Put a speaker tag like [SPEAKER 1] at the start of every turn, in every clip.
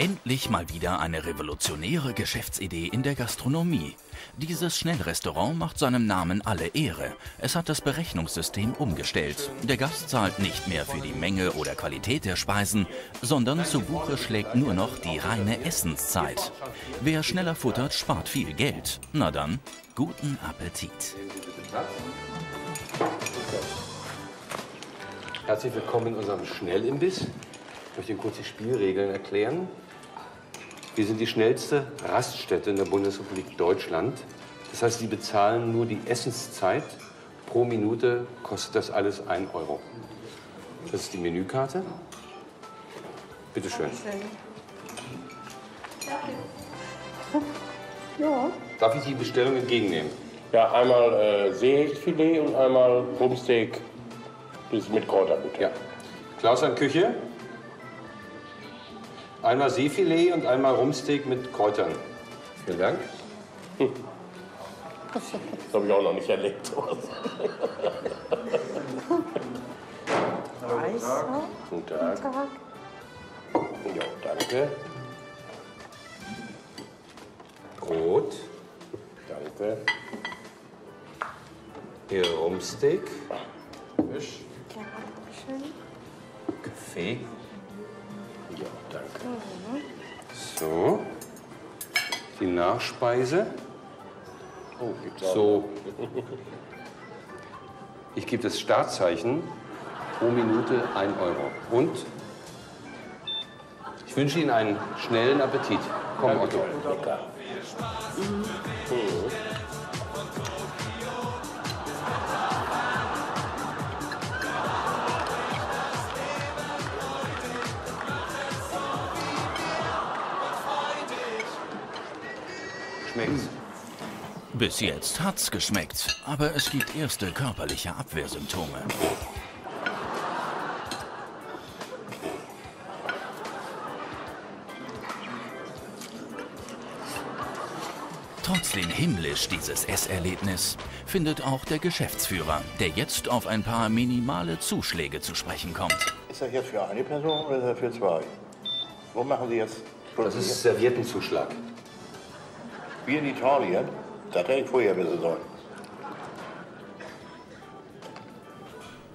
[SPEAKER 1] Endlich mal wieder eine revolutionäre Geschäftsidee in der Gastronomie. Dieses Schnellrestaurant macht seinem Namen alle Ehre. Es hat das Berechnungssystem umgestellt. Der Gast zahlt nicht mehr für die Menge oder Qualität der Speisen, sondern zu Buche schlägt nur noch die reine Essenszeit. Wer schneller futtert, spart viel Geld. Na dann, guten Appetit.
[SPEAKER 2] Herzlich willkommen in unserem Schnellimbiss. Ich möchte Ihnen kurz die Spielregeln erklären. Wir sind die schnellste Raststätte in der Bundesrepublik Deutschland. Das heißt, Sie bezahlen nur die Essenszeit. Pro Minute kostet das alles 1 Euro. Das ist die Menükarte. Bitte schön.
[SPEAKER 3] Ja.
[SPEAKER 2] Darf ich die Bestellung entgegennehmen?
[SPEAKER 4] Ja, einmal äh, Seefilet und einmal Rumpsteak das mit Kräuter, bitte.
[SPEAKER 2] Ja. Klaus an Küche. Einmal Seefilet und einmal Rumsteak mit Kräutern. Vielen Dank.
[SPEAKER 4] Das habe ich auch noch nicht erlebt.
[SPEAKER 3] Weißer.
[SPEAKER 4] Guten Tag.
[SPEAKER 3] Tag.
[SPEAKER 4] Ja, danke.
[SPEAKER 2] Brot.
[SPEAKER 4] Danke.
[SPEAKER 2] Ihr Rumsteak. Fisch.
[SPEAKER 3] Ja, schön.
[SPEAKER 2] Kaffee. So. Die Nachspeise.
[SPEAKER 4] Oh, gibt's auch.
[SPEAKER 2] So. Ich gebe das Startzeichen. Pro Minute 1 Euro. Und ich wünsche Ihnen einen schnellen Appetit. Komm, Otto.
[SPEAKER 4] Lecker.
[SPEAKER 2] Schmeckt's?
[SPEAKER 1] Bis jetzt hat's geschmeckt, aber es gibt erste körperliche Abwehrsymptome. Trotzdem himmlisch dieses Esserlebnis findet auch der Geschäftsführer, der jetzt auf ein paar minimale Zuschläge zu sprechen kommt.
[SPEAKER 5] Ist das jetzt für eine Person oder ist das für zwei? Wo machen Sie jetzt?
[SPEAKER 2] Das ist Serviettenzuschlag.
[SPEAKER 5] Wie in Italien. Das hätte ich vorher wissen sollen.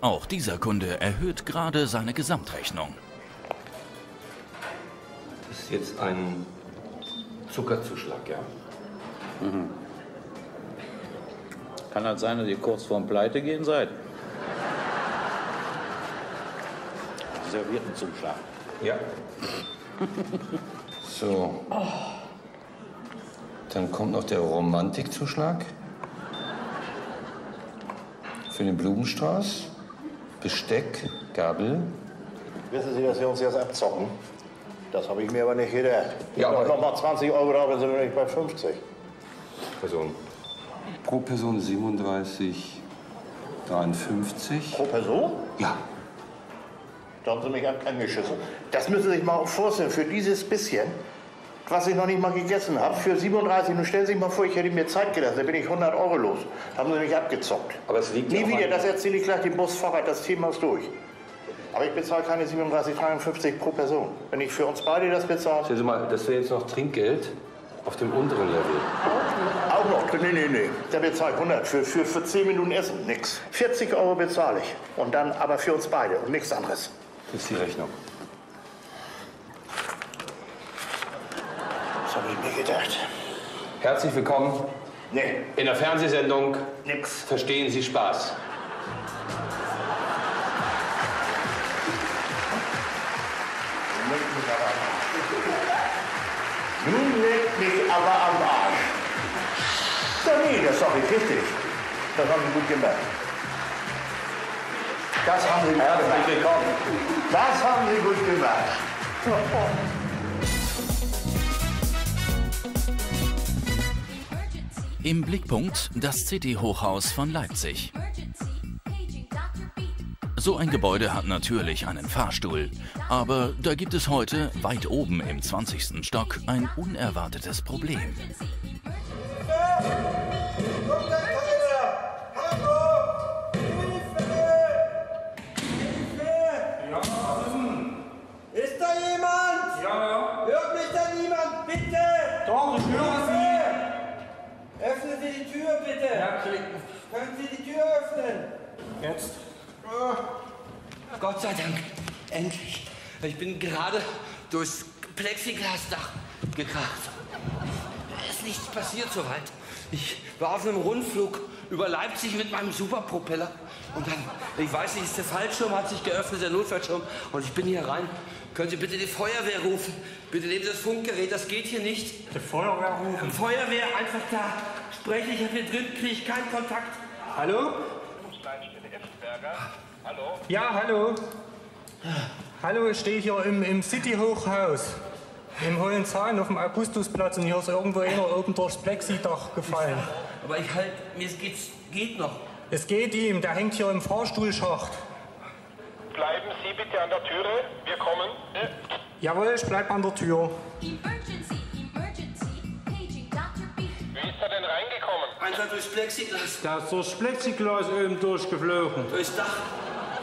[SPEAKER 1] Auch dieser Kunde erhöht gerade seine Gesamtrechnung.
[SPEAKER 2] Das ist jetzt ein Zuckerzuschlag, ja?
[SPEAKER 6] Kann das sein, dass ihr kurz vorm Pleite gehen seid? Serviettenzuschlag.
[SPEAKER 2] Ja. So. Dann kommt noch der Romantikzuschlag. Für den Blumenstrauß. Besteck, Gabel.
[SPEAKER 5] Wissen Sie, dass Sie uns jetzt abzocken? Das habe ich mir aber nicht gedacht.
[SPEAKER 2] Ja, aber-
[SPEAKER 5] noch mal 20 Euro drauf, dann sind wir nicht bei 50.
[SPEAKER 2] Person. Pro Person 37, 53.
[SPEAKER 5] Pro Person?
[SPEAKER 2] Ja.
[SPEAKER 5] Da haben Sie mich an- angeschissen. Das müssen Sie sich mal vorstellen, für dieses bisschen, was ich noch nicht mal gegessen habe, für 37, nun stellen Sie sich mal vor, ich hätte mir Zeit gelassen, dann bin ich 100 Euro los. Haben Sie mich abgezockt.
[SPEAKER 2] Aber es liegt
[SPEAKER 5] Nie wieder, das erzähle ich gleich dem Busfahrer, das Thema ist durch. Aber ich bezahle keine 37, 53 pro Person. Wenn ich für uns beide das bezahle,
[SPEAKER 2] Stellen Sie mal, das wäre jetzt noch Trinkgeld auf dem unteren Level.
[SPEAKER 5] auch noch. Nee, nee, nee. Da bezahle ich 100 für, für, für 10 Minuten Essen, nix. 40 Euro bezahle ich. Und dann aber für uns beide und nichts anderes.
[SPEAKER 2] Das ist die Rechnung.
[SPEAKER 5] Habe ich mir gedacht.
[SPEAKER 2] Herzlich willkommen
[SPEAKER 5] Nee,
[SPEAKER 2] in der Fernsehsendung
[SPEAKER 5] nix.
[SPEAKER 2] Verstehen Sie Spaß.
[SPEAKER 5] Nun leckt mich aber am Arsch. Ja, nee, das ist doch nicht richtig. Das haben Sie gut gemacht. Das haben Sie gut gemacht.
[SPEAKER 2] willkommen.
[SPEAKER 5] Das haben Sie gut gemacht.
[SPEAKER 1] Im Blickpunkt das City-Hochhaus von Leipzig. So ein Gebäude hat natürlich einen Fahrstuhl. Aber da gibt es heute, weit oben im 20. Stock, ein unerwartetes Problem.
[SPEAKER 7] Jetzt.
[SPEAKER 8] Oh. Gott sei Dank. Endlich. Ich bin gerade durchs Plexiglasdach gekracht. Es ist nichts passiert soweit. Ich war auf einem Rundflug über Leipzig mit meinem Superpropeller. Und dann, ich weiß nicht, ist der Fallschirm hat sich geöffnet, der Notfallschirm. Und ich bin hier rein. Können Sie bitte die Feuerwehr rufen? Bitte nehmen Sie das Funkgerät, das geht hier nicht.
[SPEAKER 7] Die Feuerwehr rufen?
[SPEAKER 8] Feuerwehr, einfach da. Spreche ich, habe hier drin, kriege ich keinen Kontakt.
[SPEAKER 7] Hallo?
[SPEAKER 8] Hallo?
[SPEAKER 7] Ja, hallo. Hallo, ich stehe hier im, im City-Hochhaus. Im Hohenzahn auf dem Augustusplatz und hier ist irgendwo einer oben durchs Plexidach gefallen.
[SPEAKER 8] Aber ich halt, mir geht's, geht noch.
[SPEAKER 7] Es geht ihm, der hängt hier im Fahrstuhlschacht.
[SPEAKER 9] Bleiben Sie bitte an der Türe, wir kommen.
[SPEAKER 7] Jawohl, ich bleib an der Tür.
[SPEAKER 8] Einfach durchs Plexiglas.
[SPEAKER 10] Der ist durchs Plexiglas oben durchgeflogen.
[SPEAKER 8] Durchs Dach.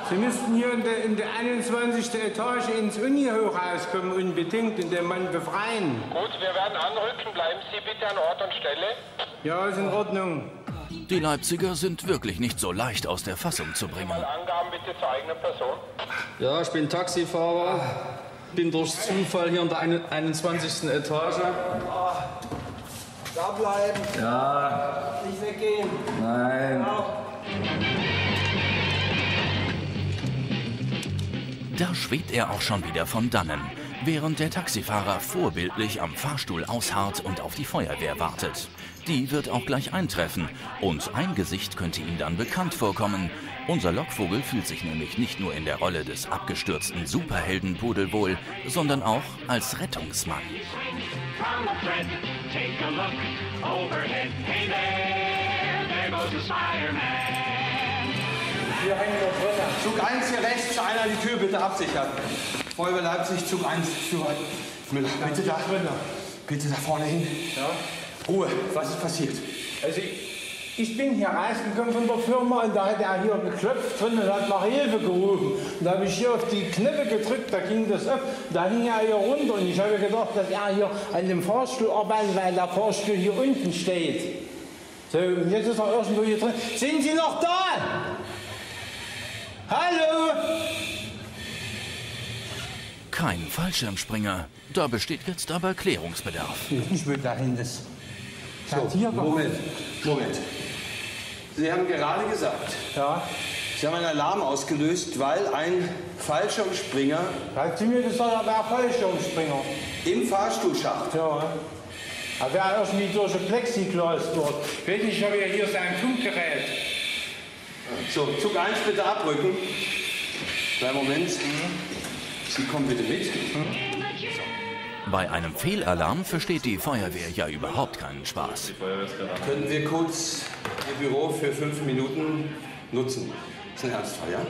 [SPEAKER 10] Sie müssten hier in der, in der 21. Etage ins Uni-Hochhaus kommen, unbedingt, und den Mann befreien.
[SPEAKER 9] Gut, wir werden anrücken. Bleiben Sie bitte an Ort und Stelle.
[SPEAKER 10] Ja, ist in Ordnung.
[SPEAKER 1] Die Leipziger sind wirklich nicht so leicht aus der Fassung zu bringen.
[SPEAKER 9] Angaben bitte zur eigenen Person.
[SPEAKER 11] Ja, ich bin Taxifahrer. Bin durch Zufall hier in der 21. Etage.
[SPEAKER 8] Da bleiben.
[SPEAKER 11] Ja,
[SPEAKER 8] Nicht weggehen.
[SPEAKER 11] nein.
[SPEAKER 1] Da schwebt er auch schon wieder von dannen, während der Taxifahrer vorbildlich am Fahrstuhl ausharrt und auf die Feuerwehr wartet. Die wird auch gleich eintreffen und ein Gesicht könnte ihm dann bekannt vorkommen. Unser Lockvogel fühlt sich nämlich nicht nur in der Rolle des abgestürzten Superhelden pudelwohl, sondern auch als Rettungsmann.
[SPEAKER 2] Hier hängen wir drin. Zug 1 hier rechts, einer die Tür bitte absichern. Feuerwehr Leipzig, Zug 1, Tür Müller, bitte da. Bitte da vorne hin.
[SPEAKER 10] Ja?
[SPEAKER 2] Ruhe, was ist passiert?
[SPEAKER 10] Also ich, ich bin hier rausgekommen von der Firma und da hat er hier geklopft drin und hat nach Hilfe gerufen. Und da habe ich hier auf die Knöpfe gedrückt, da ging das ab. Da hing er hier runter und ich habe gedacht, dass er hier an dem Fahrstuhl arbeitet, weil der Fahrstuhl hier unten steht. So, und jetzt ist er irgendwo hier drin. Sind Sie noch da? Hallo?
[SPEAKER 1] Kein Fallschirmspringer. Da besteht jetzt aber Klärungsbedarf.
[SPEAKER 10] Ich will dahin, das.
[SPEAKER 2] So, Moment, Moment. Sie haben gerade gesagt,
[SPEAKER 10] ja.
[SPEAKER 2] Sie haben einen Alarm ausgelöst, weil ein Fallschirmspringer.
[SPEAKER 10] Hat Sie mir gesagt, er wäre Fallschirmspringer?
[SPEAKER 2] Im Fahrstuhlschacht.
[SPEAKER 10] Ja. Er wäre irgendwie durch ein Plexiglas dort. Nicht, ich habe ja hier sein Funkgerät.
[SPEAKER 2] So, Zug 1 bitte abrücken. Kleinen Moment. Sie kommen bitte mit.
[SPEAKER 1] Bei einem Fehlalarm versteht die Feuerwehr ja überhaupt keinen Spaß.
[SPEAKER 2] Könnten wir kurz Ihr Büro für fünf Minuten nutzen? Das ist ein Ernstfall, ja?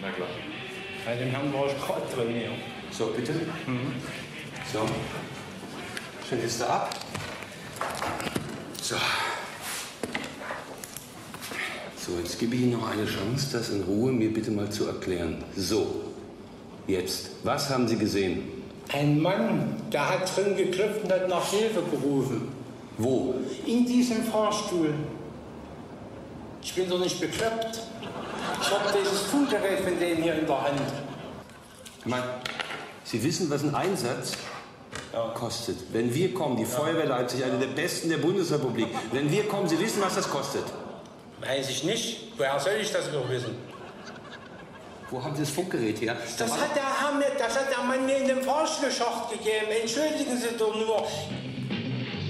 [SPEAKER 10] Na klar. Bei dem Herrn war ich gerade drin hier.
[SPEAKER 2] So, bitte. So. Fenster ab. So. So, jetzt gebe ich Ihnen noch eine Chance, das in Ruhe mir bitte mal zu erklären. So, jetzt, was haben Sie gesehen?
[SPEAKER 10] Ein Mann, der hat drin geklopft und hat nach Hilfe gerufen.
[SPEAKER 2] Wo?
[SPEAKER 10] In diesem Fahrstuhl. Ich bin doch nicht bekloppt. Ich habe dieses Funkgerät von denen hier in der Hand.
[SPEAKER 2] Meine, Sie wissen, was ein Einsatz kostet. Wenn wir kommen, die Feuerwehr Leipzig, eine der besten der Bundesrepublik, wenn wir kommen, Sie wissen, was das kostet.
[SPEAKER 10] Weiß ich nicht. Woher soll ich das noch wissen?
[SPEAKER 2] Wo haben Sie das Funkgerät her?
[SPEAKER 10] Das hat der Hamid, das hat der Mann mir in dem Fahrstuhlschacht gegeben. Entschuldigen Sie doch nur.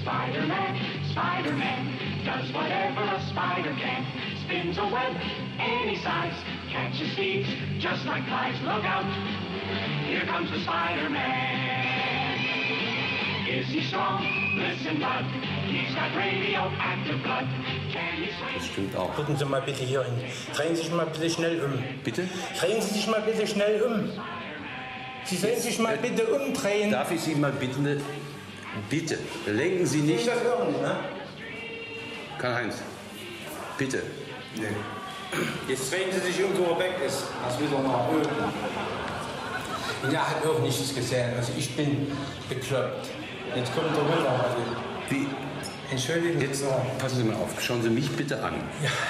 [SPEAKER 12] Spider-Man, Spider-Man, does whatever a spider can. Spins a web any size, catches thieves just like flies. Look out, here comes the Spider-Man.
[SPEAKER 2] Das stimmt auch.
[SPEAKER 10] Gucken Sie mal bitte hier hin. Drehen Sie sich mal bitte schnell um.
[SPEAKER 2] Bitte?
[SPEAKER 10] Drehen Sie sich mal bitte schnell um. Sie sollen sich mal bitte umdrehen.
[SPEAKER 2] Darf ich Sie mal bitten, bitte, lenken Sie nicht.
[SPEAKER 10] das hören, ne?
[SPEAKER 2] Karl-Heinz, bitte.
[SPEAKER 10] Jetzt drehen Sie sich um, wo er weg ist. Das wieder nach oben. Und er hat auch nichts gesehen. Also ich bin bekloppt. Jetzt kommt der Müller. Also
[SPEAKER 2] Wie?
[SPEAKER 10] Entschuldigen Sie
[SPEAKER 2] Jetzt passen Sie mal auf, schauen Sie mich bitte an.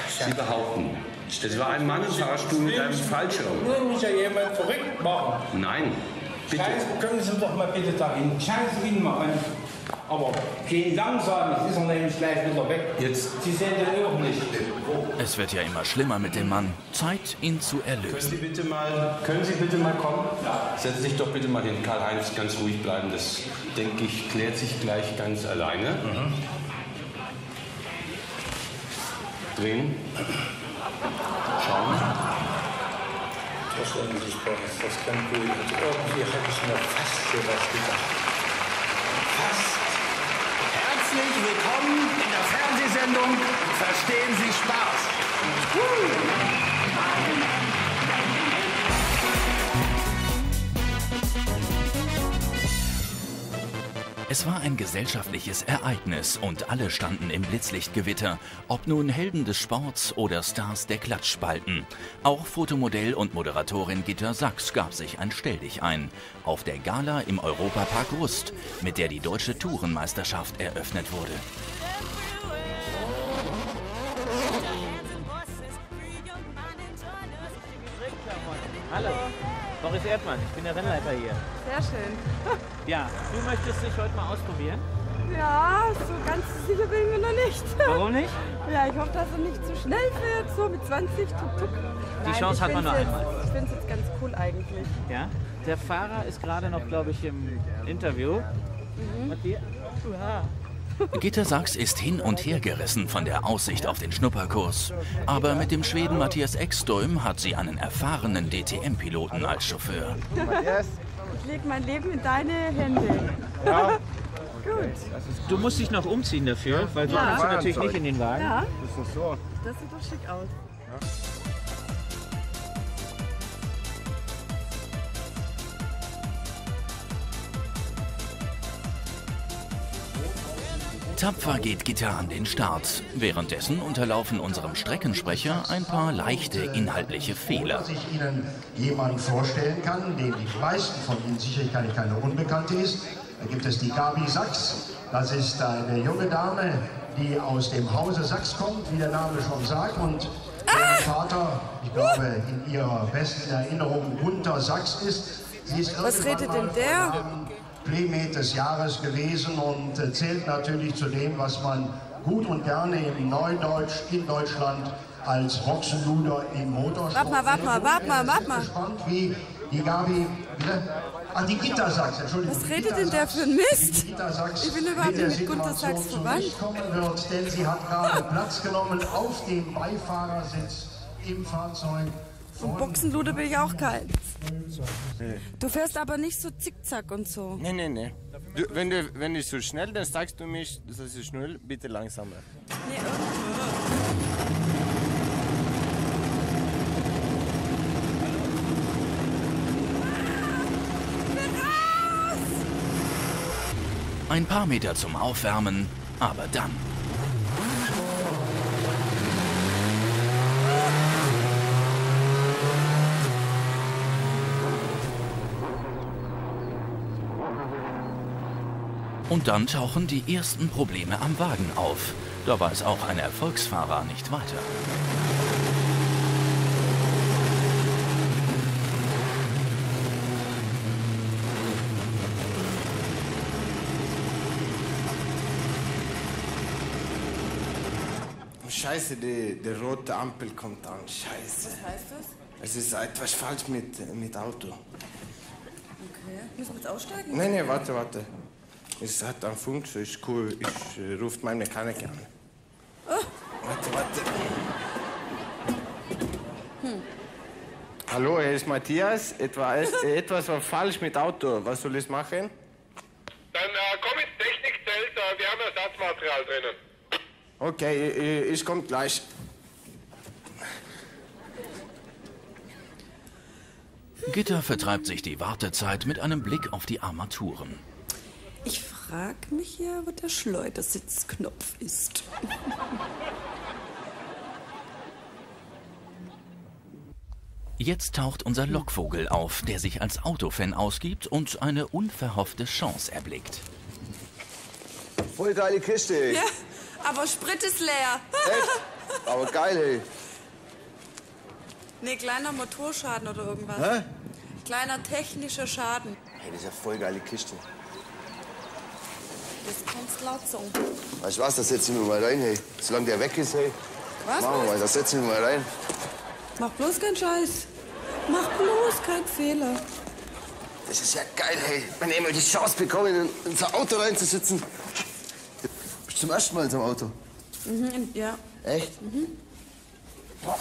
[SPEAKER 2] Sie behaupten, es war ein Mann im Fahrstuhl mit einem Fallschirm.
[SPEAKER 10] Will mich ja jemand verrückt machen.
[SPEAKER 2] Nein, bitte.
[SPEAKER 10] Scheiße, können Sie doch mal bitte dahin. Scheiße, ihn mal an. Aber kein langsam, jetzt ist er nämlich gleich wieder weg.
[SPEAKER 2] Jetzt.
[SPEAKER 10] Sie sehen den auch nicht.
[SPEAKER 1] Es wird ja immer schlimmer mit dem Mann. Zeit, ihn zu
[SPEAKER 2] Können
[SPEAKER 1] erlösen.
[SPEAKER 2] Sie bitte mal, können Sie bitte mal kommen? Setzen Sie sich doch bitte mal hin, Karl-Heinz, ganz ruhig bleiben. Das, denke ich, klärt sich gleich ganz alleine. Drehen. Schauen.
[SPEAKER 10] Verstehen Sie sich, Boris, das kann gut. Irgendwie hätte ich mir fast so was gedacht. Fast.
[SPEAKER 13] Herzlich willkommen in der Fernsehsendung Verstehen Sie Spaß.
[SPEAKER 1] Es war ein gesellschaftliches Ereignis und alle standen im Blitzlichtgewitter, ob nun Helden des Sports oder Stars der Klatschspalten. Auch Fotomodell und Moderatorin Gitta Sachs gab sich ein Stelldich ein. Auf der Gala im Europapark Rust, mit der die deutsche Tourenmeisterschaft eröffnet wurde.
[SPEAKER 12] Hallo, Boris Erdmann, ich bin der Rennleiter hier.
[SPEAKER 14] Sehr schön.
[SPEAKER 12] Ja, du möchtest dich heute mal ausprobieren?
[SPEAKER 14] Ja, so ganz sicher bin ich mir noch nicht.
[SPEAKER 12] Warum nicht?
[SPEAKER 14] Ja, ich hoffe, dass er nicht zu schnell fährt, so mit 20, tuk tuk.
[SPEAKER 12] Die Chance
[SPEAKER 14] ich
[SPEAKER 12] hat man nur
[SPEAKER 14] jetzt,
[SPEAKER 12] einmal.
[SPEAKER 14] Ich finde es jetzt ganz cool eigentlich.
[SPEAKER 12] Ja. Der Fahrer ist gerade noch, glaube ich, im Interview.
[SPEAKER 14] Mhm.
[SPEAKER 12] Matthias? Ja.
[SPEAKER 1] Gitta Sachs ist hin und her gerissen von der Aussicht auf den Schnupperkurs. Aber mit dem Schweden Matthias Ekström hat sie einen erfahrenen DTM-Piloten als Chauffeur.
[SPEAKER 14] Ich lege mein Leben in deine Hände.
[SPEAKER 12] Ja.
[SPEAKER 14] Gut.
[SPEAKER 12] Du musst dich noch umziehen dafür, weil du
[SPEAKER 14] Ja.
[SPEAKER 12] kommst natürlich nicht in den Wagen.
[SPEAKER 14] Ja.
[SPEAKER 12] Das ist so.
[SPEAKER 14] Das sieht doch schick aus.
[SPEAKER 1] Tapfer geht Gitta an den Start. Währenddessen unterlaufen unserem Streckensprecher ein paar leichte inhaltliche Fehler.
[SPEAKER 15] Dass ich Ihnen jemanden vorstellen kann, dem die meisten von Ihnen sicherlich keine, keine Unbekannte ist. Da gibt es die Gabi Sachs. Das ist eine junge Dame, die aus dem Hause Sachs kommt, wie der Name schon sagt. Und deren Vater, ich glaube, in ihrer besten Erinnerung Gunther Sachs ist. Sie ist
[SPEAKER 14] Was redet denn der?
[SPEAKER 15] Playmate des Jahres gewesen und äh, zählt natürlich zu dem, was man gut und gerne im Neudeutsch in Deutschland als Roxenluder im Motorsport.
[SPEAKER 14] Warte mal, warte mal, warte mal, warte mal.
[SPEAKER 15] gespannt, wie die Gabi, bitte? Ah, die Gitta Sachs, Entschuldigung.
[SPEAKER 14] Was redet denn der für ein Mist?
[SPEAKER 15] die Gitta Sachs
[SPEAKER 14] Ich bin überhaupt nicht mit
[SPEAKER 15] Situation
[SPEAKER 14] Sachs verwandt.
[SPEAKER 15] wird, denn sie hat gerade Platz genommen auf dem Beifahrersitz im Fahrzeug.
[SPEAKER 14] Und Boxenlude bin ich auch kein. Du fährst aber nicht so zickzack und so.
[SPEAKER 16] Nee, nee, nee. Du, wenn, du, wenn ich so schnell, dann sagst du mich, das ist schnell, bitte langsamer.
[SPEAKER 1] Ein paar Meter zum Aufwärmen, aber dann. Und dann tauchen die ersten Probleme am Wagen auf. Da weiß auch ein Erfolgsfahrer nicht weiter.
[SPEAKER 16] Scheiße, die, die rote Ampel kommt an. Scheiße.
[SPEAKER 14] Was heißt das?
[SPEAKER 16] Es ist etwas falsch mit, mit Auto.
[SPEAKER 14] Okay. Müssen wir jetzt aussteigen?
[SPEAKER 16] Nee, nee, warte, warte. Es hat einen Funk, so ist cool. Ich äh, rufe meinen Mechaniker an.
[SPEAKER 14] Oh.
[SPEAKER 16] Warte, warte.
[SPEAKER 14] Hm.
[SPEAKER 16] Hallo, hier ist Matthias. Etwa, etwas war falsch mit Auto. Was soll ich machen?
[SPEAKER 9] Dann äh, komm ins Technikzelt, äh, wir haben Ersatzmaterial drinnen.
[SPEAKER 16] Okay, ich, ich komme gleich.
[SPEAKER 1] Gitter vertreibt sich die Wartezeit mit einem Blick auf die Armaturen.
[SPEAKER 14] Ich frage mich ja, wo der Schleudersitzknopf ist.
[SPEAKER 1] Jetzt taucht unser Lockvogel auf, der sich als Autofan ausgibt und eine unverhoffte Chance erblickt.
[SPEAKER 17] voll geile Kiste, ey.
[SPEAKER 14] Ja, aber Sprit ist leer.
[SPEAKER 17] Echt? Aber geil, ey.
[SPEAKER 14] Nee, kleiner Motorschaden oder irgendwas.
[SPEAKER 17] Hä?
[SPEAKER 14] Kleiner technischer Schaden.
[SPEAKER 17] Ey, das ist ja voll geile Kiste.
[SPEAKER 14] Das kannst du laut sagen.
[SPEAKER 17] Weißt du was, da setzen wir mal rein, hey. Solange der weg ist, hey.
[SPEAKER 14] Was?
[SPEAKER 17] Machen wir mal, da setzen wir mal rein.
[SPEAKER 14] Mach bloß keinen Scheiß. Mach bloß keinen Fehler.
[SPEAKER 17] Das ist ja geil, hey. Wenn ich mal die Chance bekomme, in, ein Auto reinzusitzen. Bist du zum ersten Mal in so einem Auto?
[SPEAKER 14] Mhm, ja.
[SPEAKER 17] Echt?
[SPEAKER 14] Mhm.
[SPEAKER 17] Boah.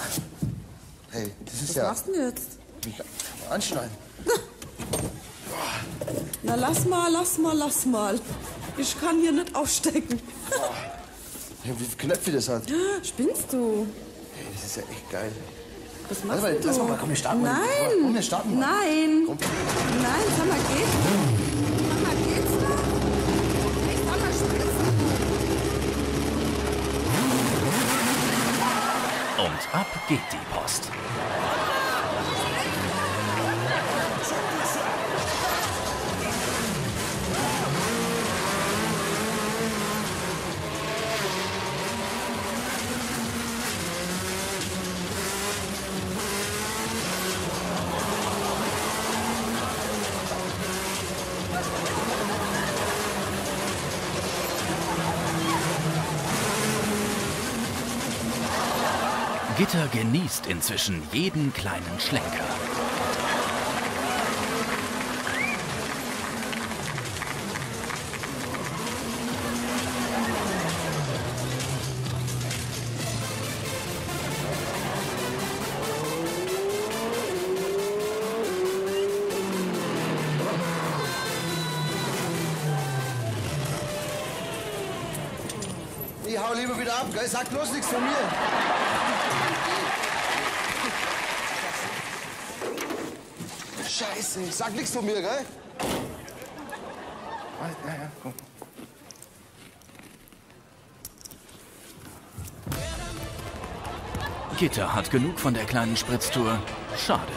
[SPEAKER 17] Hey, das ist
[SPEAKER 14] Was
[SPEAKER 17] ja...
[SPEAKER 14] machst du denn jetzt?
[SPEAKER 17] Anschneiden.
[SPEAKER 14] Na, lass mal, lass mal, lass mal. Ich kann hier nicht aufstecken.
[SPEAKER 17] Ja, wie viele Knöpfe das hat.
[SPEAKER 14] Spinnst du?
[SPEAKER 17] Hey, das ist ja echt geil.
[SPEAKER 14] Was machst
[SPEAKER 17] mal,
[SPEAKER 14] du?
[SPEAKER 17] lass mal, komm, wir starten mal.
[SPEAKER 14] Nein.
[SPEAKER 17] Komm, wir starten mal.
[SPEAKER 14] Nein. Nein, sag mal, geht's? Sag mal, geht's noch? Ich sag mal, spinnst
[SPEAKER 1] Und ab geht die Post. Gitter genießt inzwischen jeden kleinen Schlenker.
[SPEAKER 17] Ich hau lieber wieder ab, gell? Sag bloß nichts von mir. Scheiße, sag nichts von mir, gell? Ja, ja, komm.
[SPEAKER 1] Gitter hat genug von der kleinen Spritztour. Schade.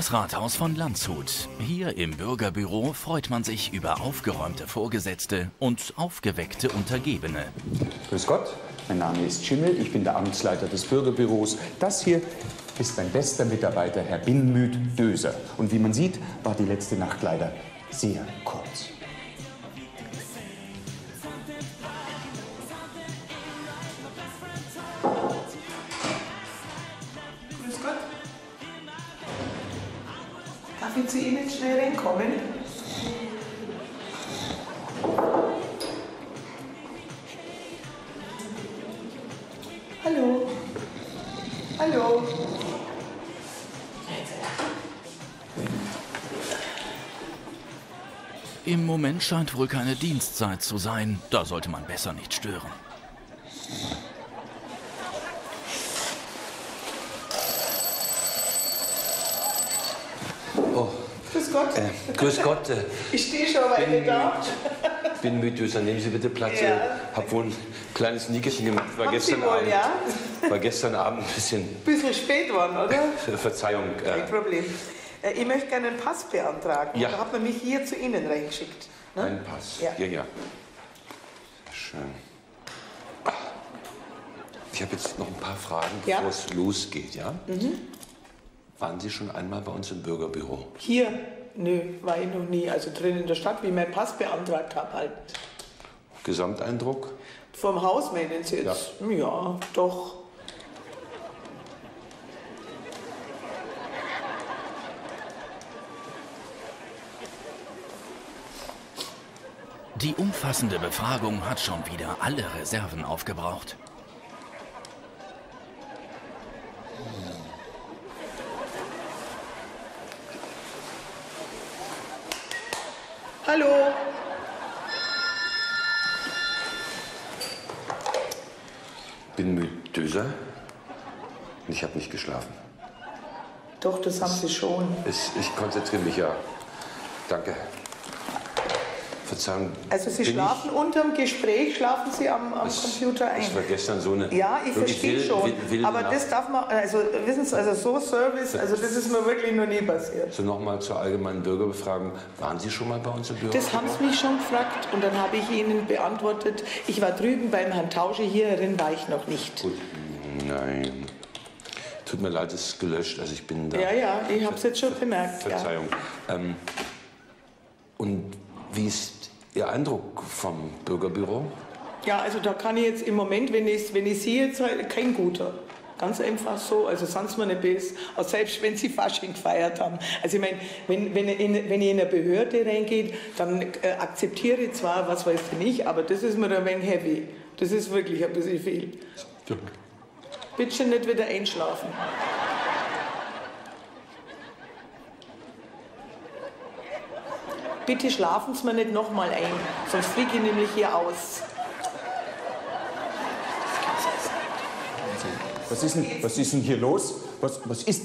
[SPEAKER 1] Das Rathaus von Landshut. Hier im Bürgerbüro freut man sich über aufgeräumte Vorgesetzte und aufgeweckte Untergebene.
[SPEAKER 18] Grüß Gott, mein Name ist Schimmel, ich bin der Amtsleiter des Bürgerbüros. Das hier ist mein bester Mitarbeiter, Herr Binmüth Döser. Und wie man sieht, war die letzte Nacht leider sehr kurz.
[SPEAKER 1] Im Moment scheint wohl keine Dienstzeit zu sein. Da sollte man besser nicht stören.
[SPEAKER 2] Oh,
[SPEAKER 19] Grüß Gott.
[SPEAKER 2] äh, grüß Gott. Äh,
[SPEAKER 19] Ich stehe schon eine Weile da.
[SPEAKER 2] bin Müdöser. Nehmen Sie bitte Platz.
[SPEAKER 19] Ja.
[SPEAKER 2] Äh, Hab wohl ein kleines Nickerchen gemacht. War
[SPEAKER 19] Haben
[SPEAKER 2] gestern
[SPEAKER 19] wohl,
[SPEAKER 2] Abend.
[SPEAKER 19] ja?
[SPEAKER 2] War gestern Abend ein bisschen.
[SPEAKER 19] Bisschen spät waren, oder?
[SPEAKER 2] Verzeihung.
[SPEAKER 19] Kein
[SPEAKER 2] Äh,
[SPEAKER 19] Problem. Äh, Ich möchte gerne einen Pass beantragen.
[SPEAKER 2] Ja.
[SPEAKER 19] Da hat man mich hier zu Ihnen reingeschickt. Ne?
[SPEAKER 2] ein Pass.
[SPEAKER 19] Ja.
[SPEAKER 2] Ja, ja. Schön. Ich habe jetzt noch ein paar Fragen,
[SPEAKER 19] Ja.
[SPEAKER 2] bevor es losgeht, ja?
[SPEAKER 19] Mhm.
[SPEAKER 2] Waren Sie schon einmal bei uns im Bürgerbüro?
[SPEAKER 19] Hier? Nö, war ich noch nie. Also drin in der Stadt, wie ich meinen Pass beantragt habe halt.
[SPEAKER 2] Gesamteindruck?
[SPEAKER 19] Vom Haus meinen Sie jetzt? Ja, doch.
[SPEAKER 1] Die umfassende Befragung hat schon wieder alle Reserven aufgebraucht.
[SPEAKER 19] Hallo.
[SPEAKER 2] Bin Müdöser. Und ich habe nicht geschlafen.
[SPEAKER 19] Doch, das haben Sie schon.
[SPEAKER 2] Ich, ich konzentriere mich ja. Danke. Verzeihung.
[SPEAKER 19] Also Sie schlafen unterm Gespräch, schlafen Sie am, am Computer ein.
[SPEAKER 2] Ich, es war gestern so eine.
[SPEAKER 19] Ja, ich verstehe schon.
[SPEAKER 2] wild- wilde
[SPEAKER 19] aber das darf man, also wissen Sie, also so Service, also das ist mir wirklich noch nie passiert.
[SPEAKER 2] So nochmal zur allgemeinen Bürgerbefragung. Waren Sie schon mal bei uns im Büro?
[SPEAKER 19] Das haben Sie mich schon gefragt und dann habe ich Ihnen beantwortet, ich war drüben beim Herrn Tausche, hierin war ich noch nicht.
[SPEAKER 2] Gut. Nein. Tut mir leid, es ist gelöscht. Also ich bin da.
[SPEAKER 19] Ja, ja, ich habe es jetzt schon bemerkt. Ja.
[SPEAKER 2] Verzeihung. Ähm, und wie ist Ihr Eindruck vom Bürgerbüro?
[SPEAKER 19] ja, also da kann ich jetzt im Moment, wenn ich, wenn ich Sie jetzt, halt, kein guter. Ganz einfach so, also sonst mir nicht böse, auch selbst wenn Sie Fasching gefeiert haben. Also ich meine, wenn, wenn, in, wenn ich in eine Behörde reingehe, dann äh, akzeptiere ich zwar, was weiß ich nicht, aber das ist mir ein wenig heavy. Das ist wirklich ein bisschen viel. Bitte nicht wieder einschlafen. Bitte schlafen Sie mir nicht nochmal ein, sonst fliege ich nämlich hier aus.
[SPEAKER 18] Was ist denn, was ist denn hier los? Was, was ist...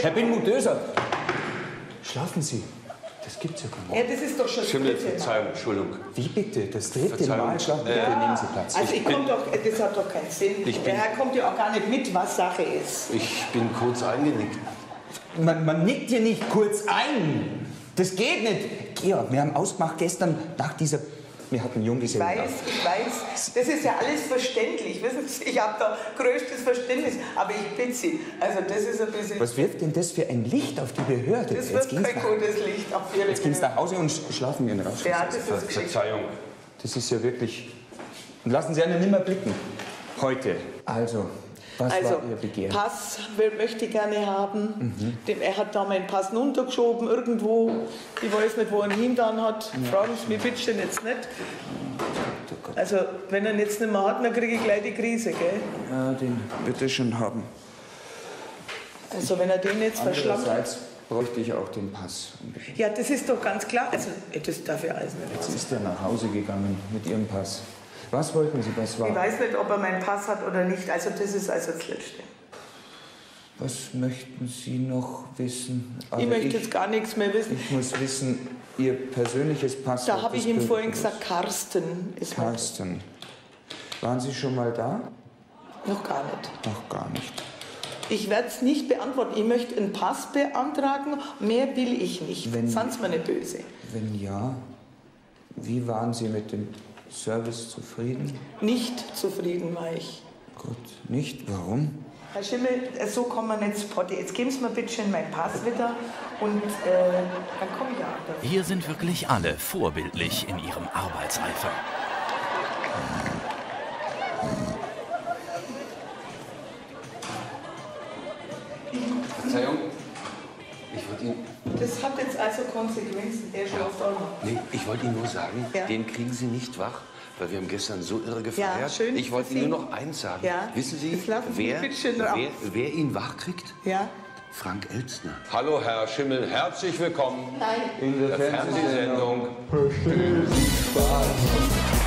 [SPEAKER 18] Herr Binmut-Döser, schlafen Sie. Das gibt's ja gar
[SPEAKER 19] Ja,
[SPEAKER 18] nicht.
[SPEAKER 19] das ist doch schon das
[SPEAKER 2] Schimmel,
[SPEAKER 19] Mal.
[SPEAKER 2] Verzeihung, Entschuldigung.
[SPEAKER 18] Wie bitte? Das dritte. Mal schlafen Sie.
[SPEAKER 2] Äh,
[SPEAKER 18] Bitte nehmen Sie Platz.
[SPEAKER 19] Also ich
[SPEAKER 2] bin-
[SPEAKER 19] komm doch, das hat doch keinen Sinn.
[SPEAKER 2] Ich bin-
[SPEAKER 19] Der Herr kommt ja auch gar nicht mit, was Sache ist.
[SPEAKER 2] Ich bin kurz eingenickt.
[SPEAKER 18] Man, man nickt hier nicht kurz ein. Das geht nicht. Georg, wir haben ausgemacht gestern nach dieser... Wir hatten
[SPEAKER 19] Ich
[SPEAKER 18] Junggesellen.
[SPEAKER 19] weiß, ich weiß, das ist ja alles verständlich. Wissen Sie, ich habe da größtes Verständnis, aber ich bitte Sie, also das ist ein bisschen...
[SPEAKER 18] Was wirft denn das für ein Licht auf die Behörde?
[SPEAKER 19] das
[SPEAKER 18] gehen's
[SPEAKER 19] kein
[SPEAKER 18] nach,
[SPEAKER 19] gutes Licht auf Ihre
[SPEAKER 18] jetzt gehen's nach Hause und sch- schlafen wir in Rausch.
[SPEAKER 19] Ja, das ist
[SPEAKER 2] Ver. Verzeihung.
[SPEAKER 18] Das ist ja wirklich... Und lassen Sie einen nimmer blicken. Heute. Also, was
[SPEAKER 19] Also,
[SPEAKER 18] war Ihr Begehren?
[SPEAKER 19] Pass will, möchte ich gerne haben.
[SPEAKER 18] Mhm.
[SPEAKER 19] Dem, er hat da meinen Pass runtergeschoben, irgendwo. Ich weiß nicht, wo er ihn hintan hat. Fragen Sie mich bitte jetzt nicht. Also, wenn er ihn jetzt nicht mehr hat, dann kriege ich gleich die Krise, gell?
[SPEAKER 18] Ja, den bitte schon haben.
[SPEAKER 19] Also, wenn er den jetzt verschlammt.
[SPEAKER 18] Andererseits bräuchte ich auch den Pass.
[SPEAKER 19] Ja, das ist doch ganz klar. Also, das darf ich alles nicht
[SPEAKER 18] Jetzt ist er nach Hause gegangen mit Ihrem Pass. Was wollten Sie? Was
[SPEAKER 19] Ich
[SPEAKER 18] war?
[SPEAKER 19] weiß nicht, ob er meinen Pass hat oder nicht. Also, das ist also das Letzte.
[SPEAKER 18] Was möchten Sie noch wissen?
[SPEAKER 19] ich
[SPEAKER 18] Also
[SPEAKER 19] möchte jetzt gar nichts mehr wissen.
[SPEAKER 18] Ich muss wissen, Ihr persönliches Passwort.
[SPEAKER 19] Da habe ich ihm vorhin gesagt, Carsten ist
[SPEAKER 18] Carsten. Waren Sie schon mal da?
[SPEAKER 19] Noch gar nicht.
[SPEAKER 18] Noch gar nicht.
[SPEAKER 19] Ich werde es nicht beantworten. Ich möchte einen Pass beantragen. Mehr will ich nicht.
[SPEAKER 18] Wenn-
[SPEAKER 19] Sonst mir nicht böse.
[SPEAKER 18] Wenn ja, wie waren Sie mit dem Service zufrieden?
[SPEAKER 19] Nicht zufrieden war ich.
[SPEAKER 18] Gut, nicht? Warum?
[SPEAKER 19] Herr Schimmel, so kommen wir nicht zu Potte. Jetzt geben Sie mir bitte schön meinen Pass wieder und äh, dann komme ich auch.
[SPEAKER 1] Hier sind wirklich alle vorbildlich in ihrem Arbeitseifer.
[SPEAKER 19] Das hat jetzt also Konsequenzen. Er auch noch.
[SPEAKER 2] nee, ich wollte Ihnen nur sagen,
[SPEAKER 19] Ja.
[SPEAKER 2] den kriegen Sie nicht wach, weil wir haben gestern so irre gefeiert.
[SPEAKER 19] Ja, schön
[SPEAKER 2] ich wollte Ihnen nur noch eins sagen.
[SPEAKER 19] Ja.
[SPEAKER 2] Wissen Sie, wer, wer, wer ihn wach kriegt?
[SPEAKER 19] Ja?
[SPEAKER 2] Frank Elstner.
[SPEAKER 20] Hallo Herr Schimmel, herzlich willkommen
[SPEAKER 19] Nein.
[SPEAKER 20] in der Fernsehsendung.
[SPEAKER 10] Verstehen Sie Spaß?